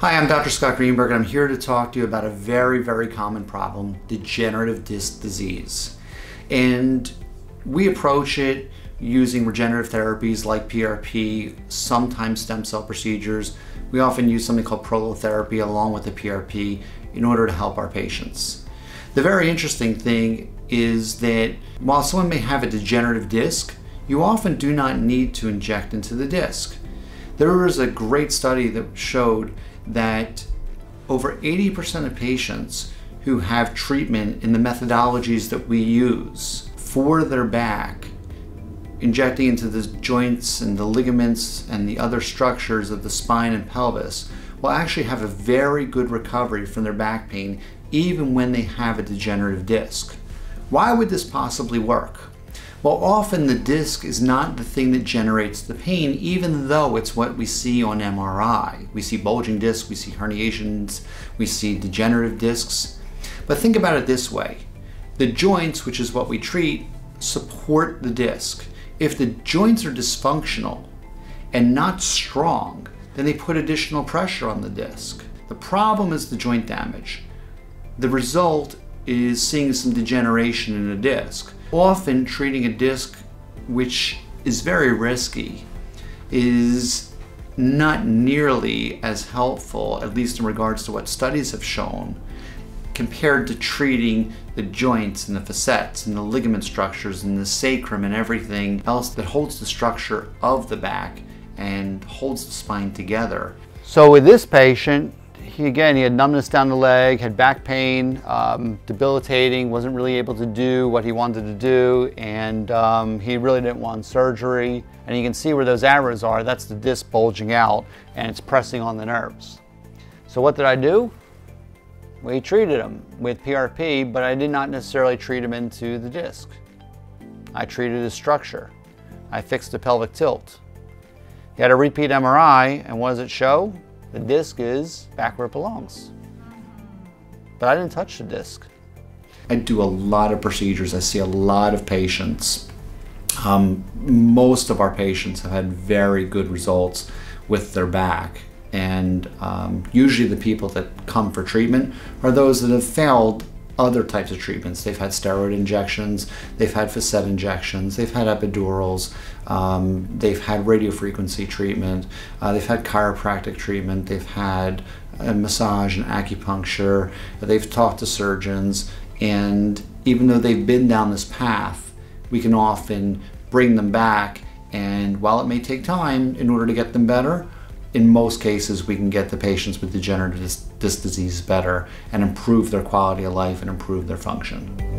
Hi, I'm Dr. Scott Greenberg, and I'm here to talk to you about a very, very common problem degenerative disc disease. And we approach it using regenerative therapies like PRP, sometimes stem cell procedures. We often use something called prolotherapy along with the PRP in order to help our patients. The very interesting thing is that while someone may have a degenerative disc, you often do not need to inject into the disc. There was a great study that showed that over 80% of patients who have treatment in the methodologies that we use for their back, injecting into the joints and the ligaments and the other structures of the spine and pelvis, will actually have a very good recovery from their back pain even when they have a degenerative disc. Why would this possibly work? Well, often the disc is not the thing that generates the pain, even though it's what we see on MRI. We see bulging discs, we see herniations, we see degenerative discs. But think about it this way. The joints, which is what we treat, support the disc. If the joints are dysfunctional and not strong, then they put additional pressure on the disc. The problem is the joint damage. The result is seeing some degeneration in a disc. Often treating a disc, which is very risky, is not nearly as helpful, at least in regards to what studies have shown, compared to treating the joints and the facets and the ligament structures and the sacrum and everything else that holds the structure of the back and holds the spine together. So with this patient, he again, he had numbness down the leg, had back pain, um, debilitating, wasn't really able to do what he wanted to do, and um, he really didn't want surgery. And you can see where those arrows are, that's the disc bulging out, and it's pressing on the nerves. So what did I do? We treated him with PRP, but I did not necessarily treat him into the disc. I treated his structure. I fixed the pelvic tilt. He had a repeat MRI, and what does it show? The disc is back where it belongs. But I didn't touch the disc. I do a lot of procedures. I see a lot of patients. Um, most of our patients have had very good results with their back. And um, usually the people that come for treatment are those that have failed other types of treatments. They've had steroid injections, they've had facet injections, they've had epidurals, um, they've had radiofrequency treatment, uh, they've had chiropractic treatment, they've had a massage and acupuncture, they've talked to surgeons, and even though they've been down this path, we can often bring them back and while it may take time in order to get them better, in most cases, we can get the patients with degenerative disc disease better and improve their quality of life and improve their function.